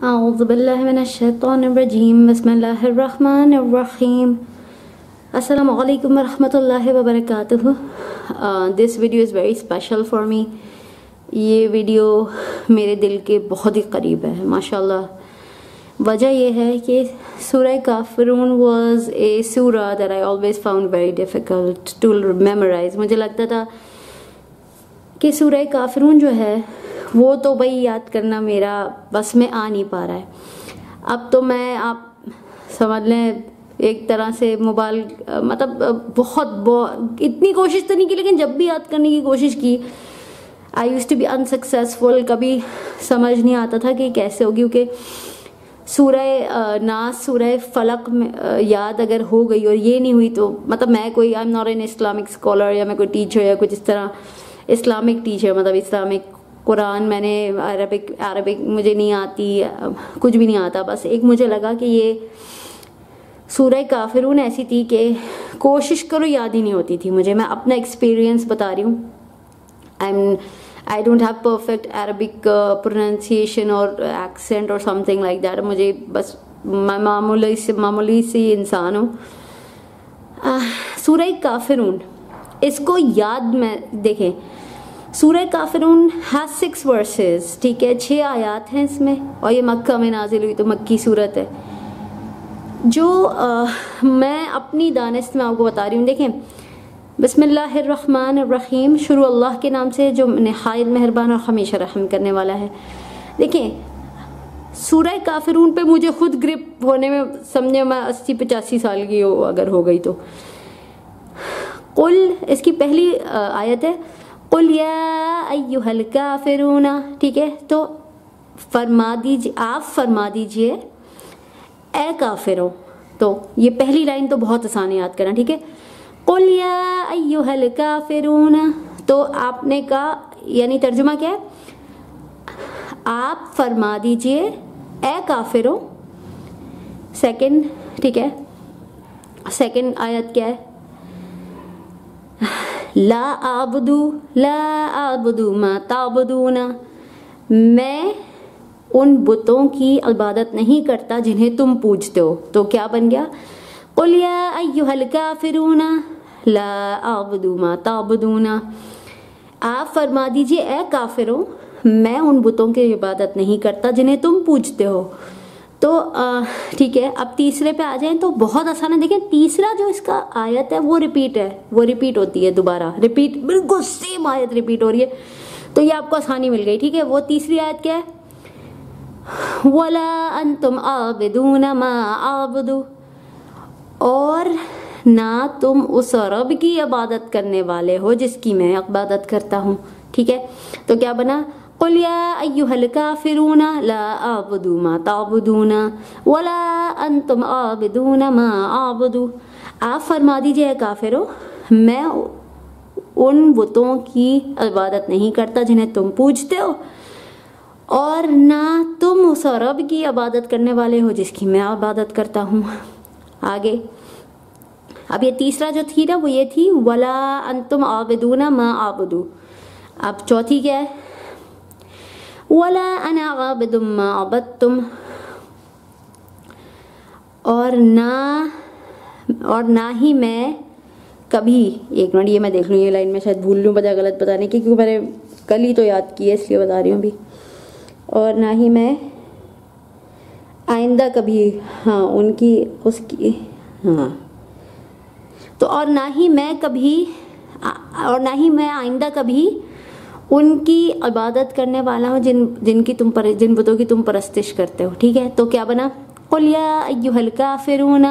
اعوذ باللہ من الشیطان الرجیم بسم اللہ الرحمن الرحیم السلام علیکم ورحمۃ اللہ وبرکاتہ this video is very special for me یہ ویڈیو میرے دل کے بہت ہی قریب ہے ماشاء اللہ وجہ یہ ہے کہ سورہ کافرون واز اے سورہ that I always found very difficult to memorise مجھے لگتا تھا کہ سورہ کافرون جو ہے وہ تو بھائی یاد کرنا میرا بس میں آ نہیں پا رہا ہے۔ اب تو میں آپ سمجھ لیں ایک طرح سے موبائل مطلب بہت بہت، اتنی کوشش تو نہیں کی، لیکن جب بھی یاد کرنے کی کوشش کی۔ I use to be unsuccessful کبھی سمجھ نہیں آتا تھا کہ کیسے ہوگی، کیونکہ سورہ ناس، سورہ فلق میں یاد اگر ہو گئی اور یہ نہیں ہوئی تو مطلب میں کوئی I am not an Islamic scholar یا میں کوئی ٹیچر یا کچھ اس طرح اسلامک ٹیچر مطلب اسلامک قرآن میں نے عربک عربک مجھے نہیں آتی، کچھ بھی نہیں آتا، بس ایک مجھے لگا کہ یہ سورہ کافرون ایسی تھی کہ کوشش کرو، یاد ہی نہیں ہوتی تھی مجھے۔ میں اپنا ایکسپیرینس بتا رہی ہوں۔ I I don't have perfect Arabic pronunciation اور ایکسینٹ اور سم تھنگ لائک دیٹ مجھے بس میں معمولی سے، معمولی سی انسان ہوں۔ سورہ کافرون۔ اس کو یاد میں، دیکھیں سورہ کافرون ہیز سکس ورسز ٹھیک ہے، چھ آیات ہیں اس میں، اور یہ مکہ میں نازل ہوئی تو مکی صورت ہے۔ جو میں اپنی دانست میں آپ کو بتا رہی ہوں، دیکھیں، بسم اللہ الرحمن الرحیم، شروع اللہ کے نام سے، جو نہایت مہربان اور ہمیشہ رحم کرنے والا ہے۔ دیکھیں، سورہ کافرون پہ مجھے خود گرپ ہونے میں سمجھے میں اسی پچاسی سال کی ہو، اگر ہو گئی تو۔ قل، اس کی پہلی آیت ہے قل یا ایوہ الکافرون ٹھیک ہے تو فرما دیجیے آپ فرما دیجیے اے کافروں تو یہ پہلی لائن تو بہت آسان یاد کرنا ٹھیک ہے قل یا ایوہ الکافرون تو آپ نے کہا یعنی ترجمہ کیا ہے؟ آپ فرما دیجیے اے کافروں سیکنڈ ٹھیک ہے سیکنڈ آیت کیا ہے؟ لا آبدو لا آبدو ما تعبدون. میں ان بتوں کی عبادت نہیں کرتا جنہیں تم پوجتے ہو۔ تو کیا بن گیا؟ قل یا ایوہ الکافرون لا آبدو ما تعبدون۔ آپ فرما دیجیے، اے کافروں، میں ان بتوں کی عبادت نہیں کرتا جنہیں تم پوجتے ہو۔ تو ٹھیک ہے، اب تیسرے پہ آ جائیں تو بہت آسان ہے۔ دیکھیں، تیسرا جو اس کا آیت ہے وہ ریپیٹ ہے، وہ ریپیٹ ہوتی ہے دوبارہ۔ ریپیٹ بالکل سیم آیت ریپیٹ ہو رہی ہے۔ تو یہ آپ کو آسانی مل گئی، ٹھیک ہے۔ وہ تیسری آیت کیا ہے؟ وَلَا أَنْتُمْ عَابِدُونَ مَا عَابُدُ۔ اور نہ تم اس رب کی عبادت کرنے والے ہو جس کی میں عبادت کرتا ہوں، ٹھیک ہے۔ تو کیا بنا؟ قل يا أيها الكافرون لا أعبد ما تعبدون ولا أنتم عابدون ما أعبد. آپ فرما دیجیے کافروں میں ان بتوں کی عبادت نہیں کرتا جنہیں تم پوجتے ہو، اور نہ تم اس رب کی عبادت کرنے والے ہو جس کی میں عبادت کرتا ہوں۔ آگے، اب یہ تیسرا جو تھی نا وہ یہ تھی، ولا انتم عابدون ما عابدو اب چوتھی کیا ہے؟ ولا انا عابد ما عبدتم. اور نہ اور نہ ہی میں کبھی، ایک منٹ، یہ میں دیکھ لوں، یہ لائن میں شاید بھول لوں بتا غلط بتانے کی، کیونکہ میں نے کل ہی تو یاد کی ہے، اس لیے بتا رہی ہوں ابھی۔ اور نہ ہی میں آئندہ کبھی ہاں ان کی، اس کی ہاں۔ تو اور نہ ہی میں کبھی، اور نہ ہی میں آئندہ کبھی ان کی عبادت کرنے والا ہوں جن جن کی تم پر جن بتوں کی تم پرستش کرتے ہو، ٹھیک ہے؟ تو کیا بنا؟ قل یا ایوہ الکافرون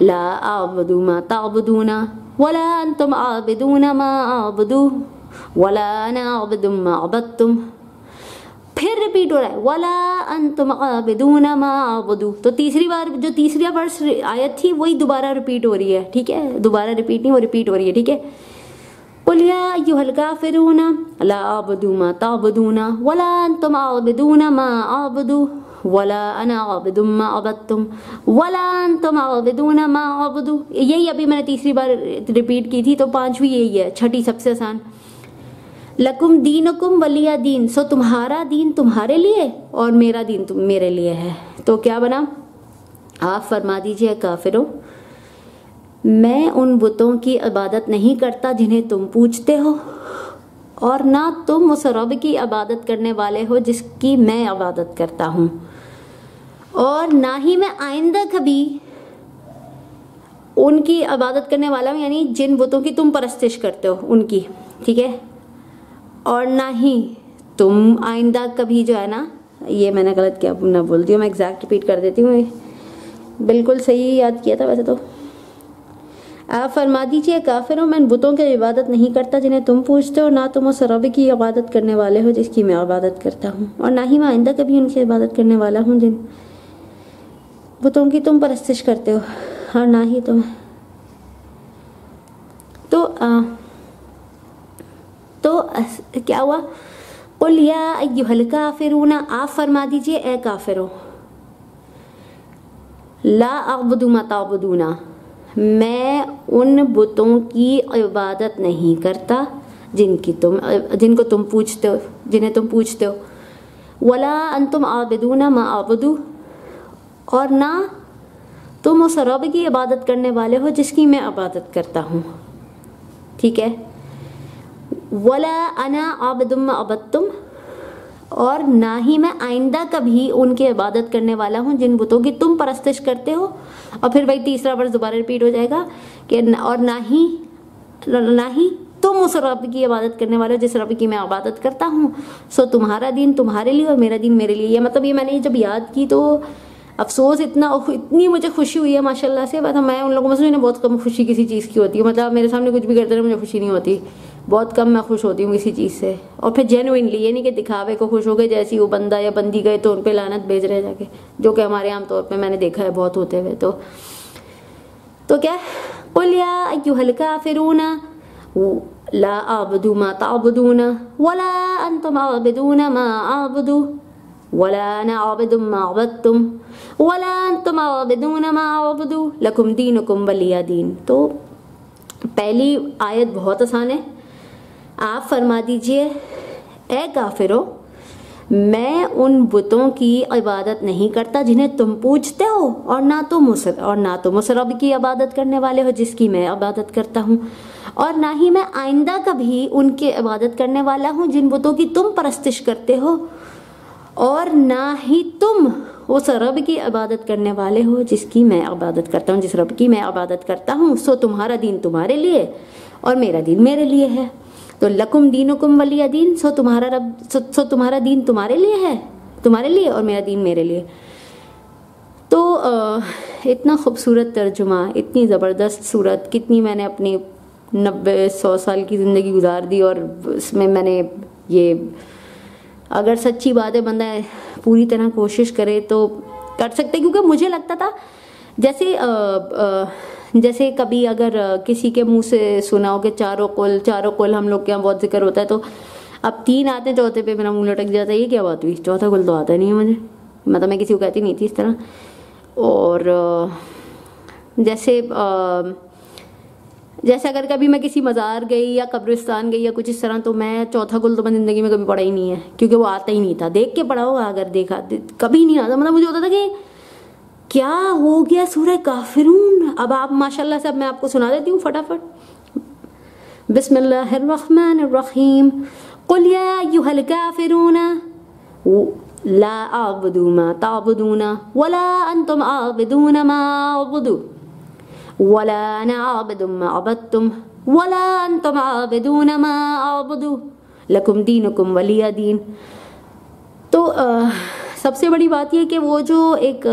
لا اعبد ما تعبدون ولا انتم عابدون ما اعبدو ولا انا اعبد ما عبدتم۔ پھر ریپیٹ ہو رہا ہے، ولا انتم عابدون ما اعبدو تو تیسری بار جو تیسری ورس آیت تھی، وہی دوبارہ ریپیٹ ہو رہی ہے، ٹھیک ہے؟ دوبارہ ریپیٹ نہیں، وہ ریپیٹ ہو رہی ہے، ٹھیک ہے؟ قل يا أيها الكافرون، لا أعبد ما تعبدون، ولا أنتم عابدون ما أعبد، ولا أنا عابد ما عبدتم، ولا أنتم عابدون ما عبد یہی ابھی میں نے تیسری بار ریپیٹ کی تھی، تو پانچویں یہی ہے، چھٹی سب سے آسان. لکم دینکم ولی دین، سو تمہارا دین تمہارے لیے اور میرا دین تم میرے لیے ہے. تو کیا بنا؟ آپ فرما دیجیے کافروں میں ان بتوں کی عبادت نہیں کرتا جنہیں تم پوچھتے ہو، اور نہ تم اس رب کی عبادت کرنے والے ہو جس کی میں عبادت کرتا ہوں۔ اور نہ ہی میں آئندہ کبھی ان کی عبادت کرنے والا ہوں یعنی جن بتوں کی تم پرستش کرتے ہو، ان کی، ٹھیک ہے؟ اور نہ ہی تم آئندہ کبھی جو ہے نا، یہ میں نے غلط کیا، نہ بول دی میں ایگزیکٹ ریپیٹ کر دیتی ہوں۔ بالکل صحیح یاد کیا تھا ویسے تو۔ آپ فرما دیجیے، کافروں میں ان بتوں کی عبادت نہیں کرتا جنہیں تم پوچھتے ہو، نہ تم اس رب کی عبادت کرنے والے ہو جس کی میں عبادت کرتا ہوں، اور نہ ہی میں آئندہ کبھی ان کی عبادت کرنے والا ہوں جن بتوں کی تم پرستش کرتے ہو، اور نہ ہی تم۔ تو تو کیا ہوا؟ قل یا ایوہ الکافرون، آپ فرما دیجیے، اے کافروں، لا اعبد ما تعبدون۔ میں ان بتوں کی عبادت نہیں کرتا جن کی تم جن کو تم پوچھتے ہو جنہیں تم پوچھتے ہو۔ ولا انتم عابدون ما اعبدو اور نہ تم اس رب کی عبادت کرنے والے ہو جس کی میں عبادت کرتا ہوں۔ ٹھیک ہے۔ ولا انا عابد ما عبدتم اور نہ ہی میں آئندہ کبھی ان کی عبادت کرنے والا ہوں جن بتوں کی تم پرستش کرتے ہو۔ اور پھر وہی تیسرا ورز دوبارہ ریپیٹ ہو جائے گا کہ اور نہ ہی نہ ہی تم اس رب کی عبادت کرنے والے ہو جس رب کی میں عبادت کرتا ہوں۔ سو تمہارا دین تمہارے لیے اور میرا دین میرے لیے۔ یہ مطلب یہ میں نے جب یاد کی تو افسوس اتنا اتنی مجھے خوشی ہوئی ہے ماشاء اللہ سے میں ان لوگوں میں بہت کم خوشی کسی چیز کی ہوتی ہے۔ مطلب میرے سامنے کچھ بھی کرتے رہے، مجھے خوشی نہیں ہوتی۔ بہت کم میں خوش ہوتی ہوں کسی چیز سے۔ اور پھر جینوئنلی یہ نہیں کہ دکھاوے کو خوش ہو گئے جیسی وہ بندہ یا بندی گئے تو ان پہ لانت بھیج رہے جا کے، جو کہ ہمارے عام طور پہ میں نے دیکھا ہے بہت ہوتے ہوئے تو۔ تو کیا؟ قل یا ایوہ الکافرون، لا اعبدو ما تعبدون ولا انتم عابدون ما اعبدو ولا انا عابد ما عبدتم ولا انتم عابدون ما عبدو لکم دینکم ولی دین۔ تو پہلی آیت بہت آسان ہے۔ آپ فرما دیجیے، اے کافرو، میں ان بتوں کی عبادت نہیں کرتا جنہیں تم پوچھتے ہو، اور نہ تم اور نہ تم اس رب کی عبادت کرنے والے ہو جس کی میں عبادت کرتا ہوں۔ اور نہ ہی میں آئندہ کبھی ان کی عبادت کرنے والا ہوں جن بتوں کی تم پرستش کرتے ہو۔ اور نہ ہی تم اس رب کی عبادت کرنے والے ہو جس کی میں عبادت کرتا ہوں، جس رب کی میں عبادت کرتا ہوں۔ سو تمہارا دین تمہارے لیے اور میرا دین میرے لیے ہے۔ تو لکم دینکم ولی دین سو تمہارا رب سو, سو تمہارا دین تمہارے لیے ہے تمہارے لیے اور میرا دین میرے لیے۔ تو اتنا خوبصورت ترجمہ اتنی زبردست صورت کتنی میں نے اپنی نبے سو سال کی زندگی گزار دی اور اس میں میں نے یہ اگر سچی بات ہے بندہ پوری طرح کوشش کرے تو کر سکتے کیونکہ مجھے لگتا تھا جیسے جیسے کبھی اگر کسی کے منہ سے سنا ہو کہ چاروں کل چاروں کل ہم لوگ کے یہاں بہت ذکر ہوتا ہے، تو اب تین آتے ہیں چوتھے پہ، میرا منہ لٹک جاتا ہے، یہ کیا بات ہوئی؟ چوتھا کل تو آتا نہیں ہے مجھے۔ مطلب میں کسی کو کہتی نہیں تھی اس طرح۔ اور جیسے جیسے اگر کبھی میں کسی مزار گئی یا قبرستان گئی یا کچھ اس طرح، تو میں چوتھا کل تو میں زندگی میں کبھی پڑھا ہی نہیں ہے، کیونکہ وہ آتا ہی نہیں تھا۔ دیکھ کے پڑھا ہوگا اگر دیکھا، کبھی نہیں آتا۔ مطلب مجھے ہوتا تھا کہ کیا ہو گیا سورہ کافرون؟ اب آپ ماشاءاللہ سے اب میں آپ کو سنا دیتی ہوں فٹافٹ۔ بسم اللہ الرحمن الرحیم۔ قل یا ایوہ الكافرون لا اعبدو ما تعبدون ولا انتم عابدون ما اعبدو ولا انا عابد ما عبدتم ولا انتم عابدون ما اعبدو لکم دینکم ولی دین۔ تو، آہ سب سے بڑی بات یہ کہ وہ جو ایک،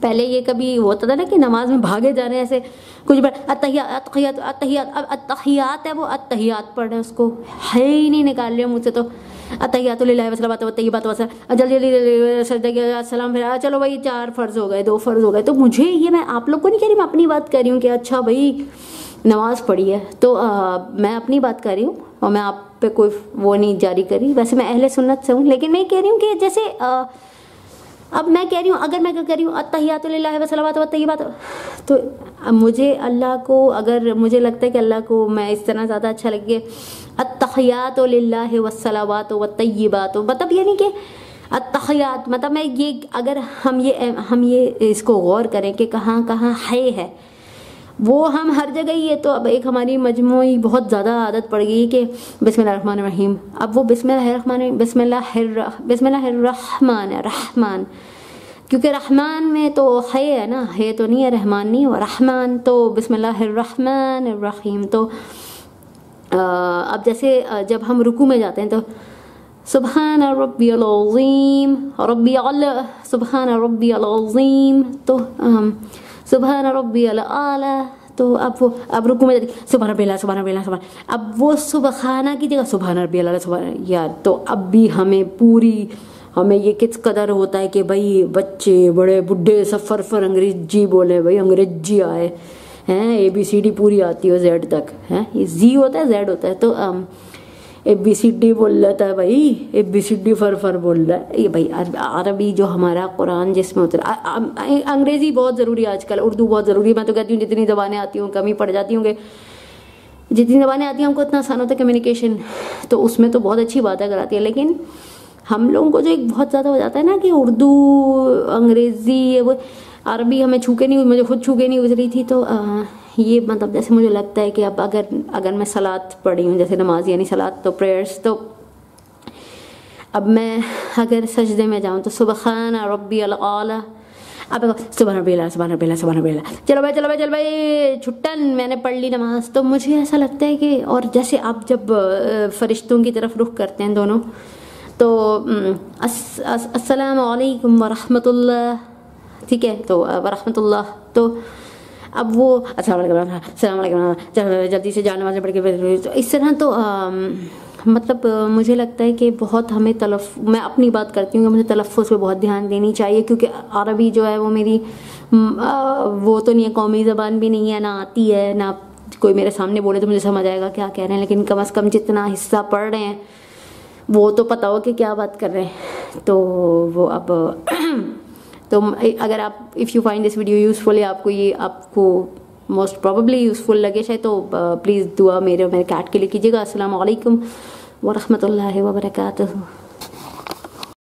پہلے یہ کبھی ہوتا تھا نا کہ نماز میں بھاگے جا رہے ہیں ایسے کچھ بڑا اتحیات اتحیات اتحیات ہے وہ، اتحیات پڑھ رہے ہیں اس کو، ہے ہی نہیں نکال لیا مجھ سے تو۔ اتحیات اللہ وسلم طیبات وسلم جلدی جلدی سجدہ السلام پھر چلو بھائی چار فرض ہو گئے، دو فرض ہو گئے۔ تو مجھے یہ میں آپ لوگ کو نہیں کہہ رہی، میں اپنی بات کر رہی ہوں کہ اچھا بھائی نماز پڑھی ہے۔ تو میں اپنی بات کر رہی ہوں۔ اور میں آپ پہ کوئی وہ نہیں جاری کری ویسے میں اہل سنت سے ہوں، لیکن میں کہہ رہی ہوں کہ جیسے اب میں کہہ رہی ہوں، اگر میں کہہ رہی ہوں اتحیات اللہ وسلمات و طیبات، تو مجھے اللہ کو، اگر مجھے لگتا ہے کہ اللہ کو میں اس طرح زیادہ اچھا لگے اتحیات اللہ وسلمات و طیبات مطلب یعنی کہ اتحیات مطلب میں یہ، اگر ہم یہ ہم یہ اس کو غور کریں کہ کہاں کہاں ہے ہے۔ وہ ہم ہر جگہ ہی ہے تو اب ایک ہماری مجموعی بہت زیادہ عادت پڑ گئی کہ بسم اللہ الرحمن الرحیم۔ اب وہ بسم اللہ الرحمن بسم اللہ بسم اللہ الرحمن رحمان کیونکہ رحمان میں تو ہے نا، ہے تو نہیں ہے رحمان نہیں ہو رحمان تو بسم اللہ الرحمن الرحیم۔ تو اب جیسے جب ہم رکو میں جاتے ہیں تو سبحان ربی العظیم، ربی سبحان ربی العظیم۔ تو سبحان ربی العلیٰ تو اب وہ اب رکو میں سبحان ربی اللہ سبحان ربی اللہ سبحان اب وہ سبحانہ کی جگہ سبحان ربی اللہ سبحان یار تو اب بھی ہمیں پوری ہمیں یہ کس قدر ہوتا ہے کہ بھائی بچے، بڑے بڈھے، سفر فر انگریزی بولے، بھائی انگریزی آئے، ہیں اے بی سی ڈی پوری آتی ہو زیڈ تک، ہیں، یہ زی ہوتا ہے، زیڈ ہوتا ہے، تو اے بی سی ڈی بول رہا ہے بھائی، اے بی سی ڈی فر فر بول رہا ہے۔ یہ بھائی عربی جو ہمارا قرآن جس میں اترا انگریزی بہت ضروری ہے آج کل، اردو بہت ضروری ہے۔ میں تو کہتی ہوں، جتنی زبانیں آتی ہوں کمی پڑ جاتی ہوں کہ جتنی زبانیں آتی ہیں، ہم کو اتنا آسان ہوتا ہے کمیونیکیشن تو اس میں تو بہت اچھی باتیں کراتی ہے لیکن ہم لوگوں کو جو ایک بہت زیادہ ہو جاتا ہے نا کہ اردو، انگریزی وہ، عربی ہمیں چھوکے نہیں مجھے خود چھوکے نہیں گزری تھی تو یہ مطلب جیسے مجھے لگتا ہے کہ اب اگر اگر میں سلاد پڑھی ہوں، جیسے نماز یعنی سلاد تو پریئرس تو اب میں اگر سجدے میں جاؤں تو سبحان ربی العلیٰ اب سبحان ربی اللہ سبحان ربی اللہ سبحان ربی اللہ چلو بھائی چلو بھائی چلو بھائی، چھٹن، میں نے پڑھ لی نماز۔ تو مجھے ایسا لگتا ہے کہ اور جیسے آپ جب فرشتوں کی طرف رخ کرتے ہیں دونوں، تو السلام علیکم ورحمۃ اللہ۔ ٹھیک ہے، تو ورحمۃ اللہ۔ تو اب وہ السلام علیکم السلام علیکم جلدی سے جانے والے پڑھ کے تو اس طرح تو مطلب مجھے لگتا ہے کہ بہت ہمیں تلف، میں اپنی بات کرتی ہوں کہ مجھے تلفظ پہ بہت دھیان دینی چاہیے، کیونکہ عربی جو ہے وہ میری وہ تو نہیں ہے، قومی زبان بھی نہیں ہے، نہ آتی ہے، نہ کوئی میرے سامنے بولے تو مجھے سمجھ آئے گا کیا کہہ رہے ہیں، لیکن کم از کم جتنا حصہ پڑھ رہے ہیں، وہ تو پتا ہو کہ کیا بات کر رہے ہیں۔ تو وہ اب تو اگر آپ if you find this video useful ہے آپ کو یہ آپ کو موسٹ پرابلی یوزفل لگے شاید تو پلیز دعا میرے میرے کیٹ کے لیے کیجیے گا۔ السلام علیکم ورحمۃ اللہ وبرکاتہ۔